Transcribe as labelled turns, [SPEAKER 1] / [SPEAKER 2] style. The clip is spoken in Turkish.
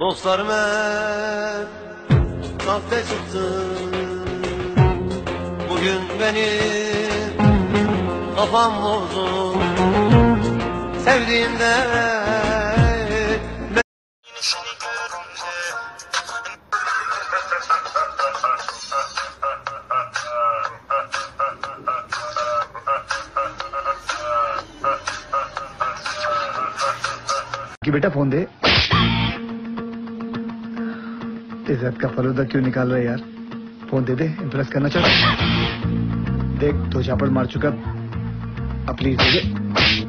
[SPEAKER 1] Dostlarım hep sahte çıktı. Bugün benim kafam bozuk Sevdiğimde
[SPEAKER 2] Seni
[SPEAKER 3] कि बेटा फ़ोन दे। इज़्ज़त का फलूदा क्यों निकाल रहा है यार? फ़ोन दे दे इंप्रेस करना चाहता देख तो झापड़ मार चुका। अब प्लीज़ दे दे